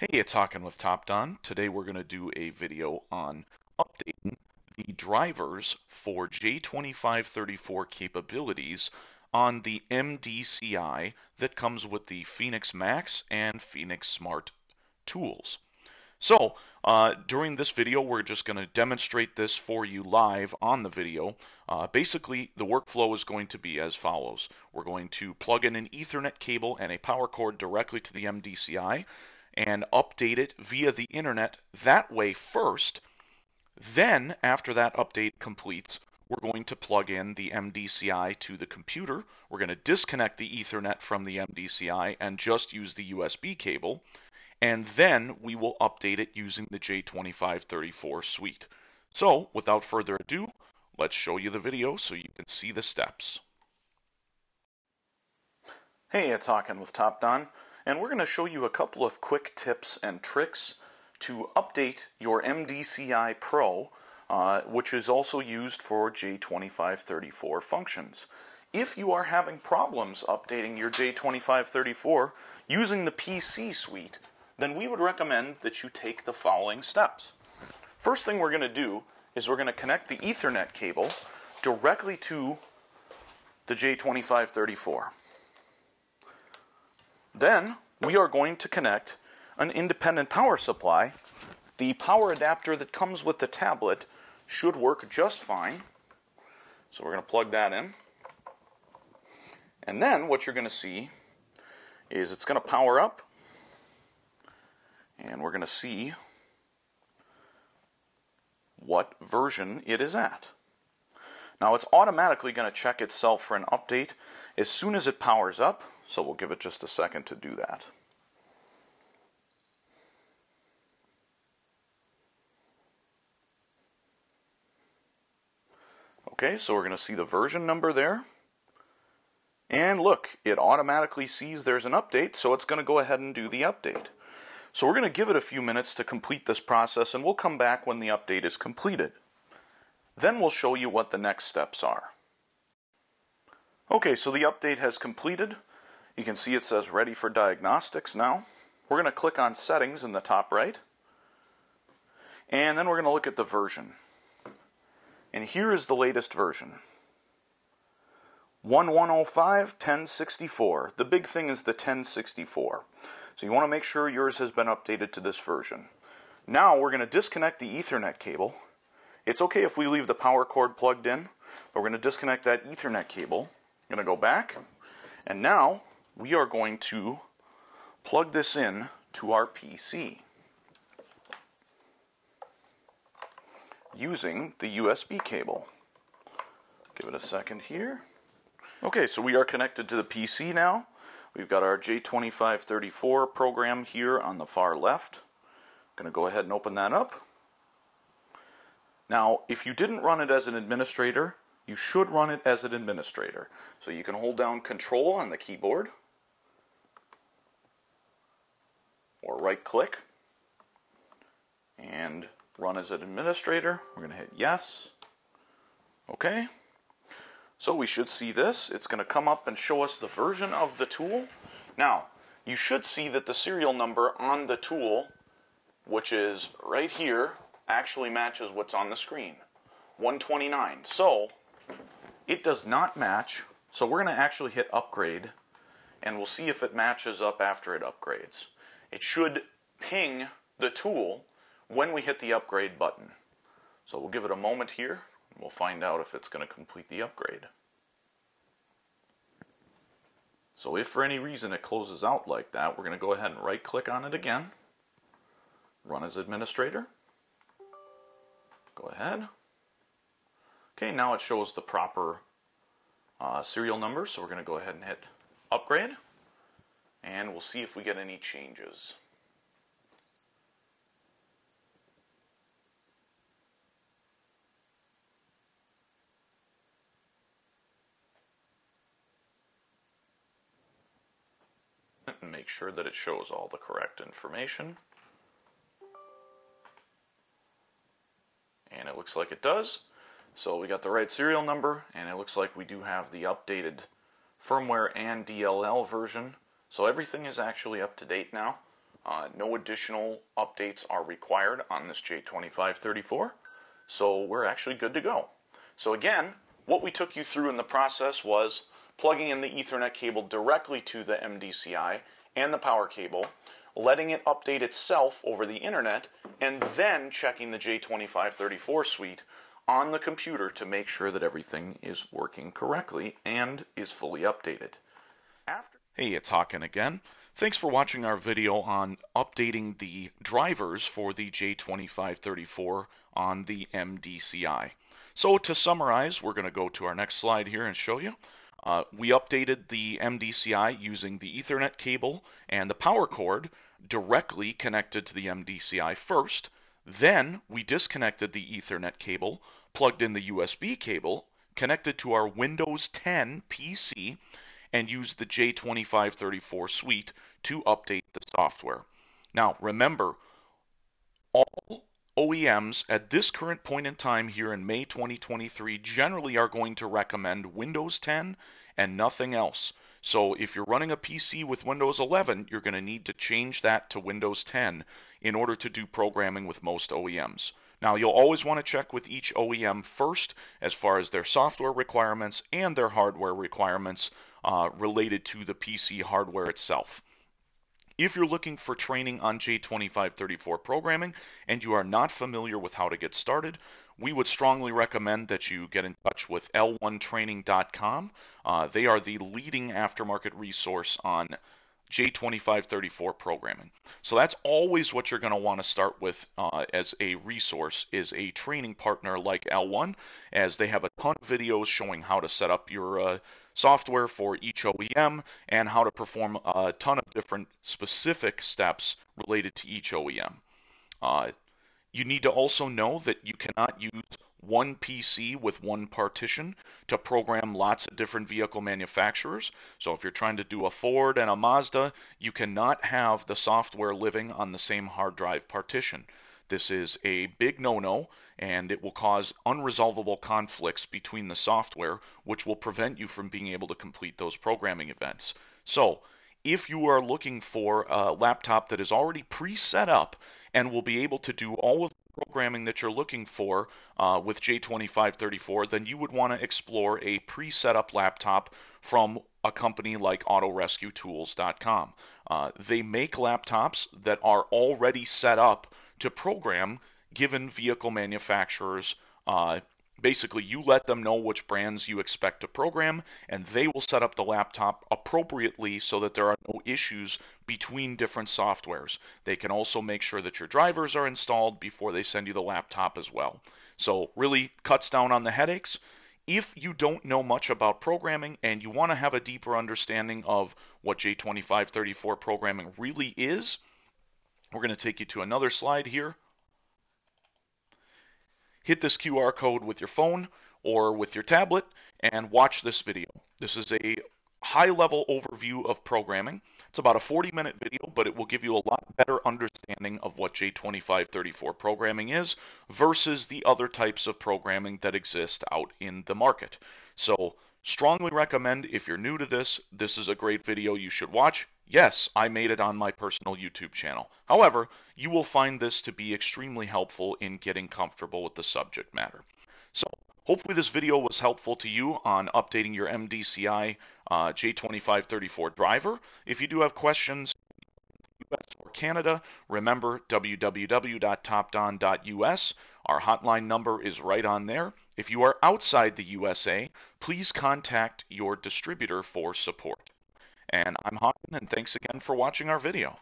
Hey, it's Haakan with TopDon. Today we're going to do a video on updating the drivers for J2534 capabilities on the MDCI that comes with the Phoenix Max and Phoenix Smart tools. So uh, during this video, we're just going to demonstrate this for you live on the video. Uh, basically, the workflow is going to be as follows. We're going to plug in an Ethernet cable and a power cord directly to the MDCI and update it via the internet that way first. Then, after that update completes, we're going to plug in the MDCI to the computer. We're going to disconnect the Ethernet from the MDCI and just use the USB cable. And then we will update it using the J2534 suite. So, without further ado, let's show you the video so you can see the steps. Hey, it's Haakan with TopDon and we're going to show you a couple of quick tips and tricks to update your MDCI Pro, uh, which is also used for J2534 functions. If you are having problems updating your J2534 using the PC suite, then we would recommend that you take the following steps. First thing we're going to do is we're going to connect the Ethernet cable directly to the J2534. Then we are going to connect an independent power supply. The power adapter that comes with the tablet should work just fine. So we're going to plug that in. And then what you're going to see is it's going to power up. And we're going to see what version it is at. Now it's automatically going to check itself for an update as soon as it powers up. So we'll give it just a second to do that. Okay, so we're going to see the version number there. And look, it automatically sees there's an update, so it's going to go ahead and do the update. So we're going to give it a few minutes to complete this process, and we'll come back when the update is completed. Then we'll show you what the next steps are. Okay, so the update has completed. You can see it says ready for diagnostics now. We're going to click on settings in the top right. And then we're going to look at the version. And here is the latest version. 1105 1064. The big thing is the 1064. So you want to make sure yours has been updated to this version. Now we're going to disconnect the Ethernet cable. It's okay if we leave the power cord plugged in, but we're going to disconnect that Ethernet cable. I'm going to go back, and now we are going to plug this in to our PC using the USB cable. Give it a second here. Okay, so we are connected to the PC now. We've got our J2534 program here on the far left. I'm going to go ahead and open that up. Now, if you didn't run it as an administrator, you should run it as an administrator. So you can hold down Control on the keyboard or right click and run as an administrator. We're going to hit yes. Okay. So we should see this. It's going to come up and show us the version of the tool. Now, you should see that the serial number on the tool, which is right here, actually matches what's on the screen. 129. So, it does not match. So we're going to actually hit upgrade, and we'll see if it matches up after it upgrades it should ping the tool when we hit the upgrade button. So we'll give it a moment here, and we'll find out if it's going to complete the upgrade. So if for any reason it closes out like that, we're going to go ahead and right click on it again, run as administrator, go ahead. Okay, now it shows the proper uh, serial number, so we're going to go ahead and hit upgrade and we'll see if we get any changes. And make sure that it shows all the correct information. And it looks like it does. So we got the right serial number, and it looks like we do have the updated firmware and DLL version. So everything is actually up to date now. Uh, no additional updates are required on this J2534, so we're actually good to go. So again, what we took you through in the process was plugging in the Ethernet cable directly to the MDCI and the power cable, letting it update itself over the internet, and then checking the J2534 suite on the computer to make sure that everything is working correctly and is fully updated. After hey, it's Haakan again. Thanks for watching our video on updating the drivers for the J2534 on the MDCI. So to summarize, we're going to go to our next slide here and show you. Uh, we updated the MDCI using the Ethernet cable and the power cord directly connected to the MDCI first. Then we disconnected the Ethernet cable, plugged in the USB cable, connected to our Windows 10 PC, and used the J2534 suite to update the software. Now, remember, all OEMs at this current point in time here in May 2023 generally are going to recommend Windows 10 and nothing else. So if you're running a PC with Windows 11, you're going to need to change that to Windows 10 in order to do programming with most OEMs. Now, you'll always want to check with each OEM first as far as their software requirements and their hardware requirements uh, related to the PC hardware itself. If you're looking for training on J2534 programming and you are not familiar with how to get started, we would strongly recommend that you get in touch with L1training.com. Uh, they are the leading aftermarket resource on J2534 programming. So that's always what you're going to want to start with uh, as a resource is a training partner like L1 as they have a ton of videos showing how to set up your uh, software for each OEM and how to perform a ton of different specific steps related to each OEM. Uh, you need to also know that you cannot use one PC with one partition to program lots of different vehicle manufacturers. So if you're trying to do a Ford and a Mazda, you cannot have the software living on the same hard drive partition. This is a big no-no and it will cause unresolvable conflicts between the software, which will prevent you from being able to complete those programming events. So, if you are looking for a laptop that is already pre-set up and will be able to do all of programming that you're looking for uh, with J2534, then you would want to explore a pre-set up laptop from a company like AutoRescueTools.com. Uh, they make laptops that are already set up to program given vehicle manufacturers. Uh, basically, you let them know which brands you expect to program, and they will set up the laptop appropriately so that there are no issues between different softwares. They can also make sure that your drivers are installed before they send you the laptop as well. So, really cuts down on the headaches. If you don't know much about programming and you want to have a deeper understanding of what J2534 programming really is, we're going to take you to another slide here hit this QR code with your phone or with your tablet and watch this video. This is a high level overview of programming. It's about a 40 minute video, but it will give you a lot better understanding of what J2534 programming is versus the other types of programming that exist out in the market. So, strongly recommend if you're new to this, this is a great video you should watch. Yes, I made it on my personal YouTube channel. However, you will find this to be extremely helpful in getting comfortable with the subject matter. So, hopefully this video was helpful to you on updating your MDCI uh, J2534 driver. If you do have questions, US or Canada, remember www.topdon.us. Our hotline number is right on there. If you are outside the USA, please contact your distributor for support. And I'm Haakan, and thanks again for watching our video.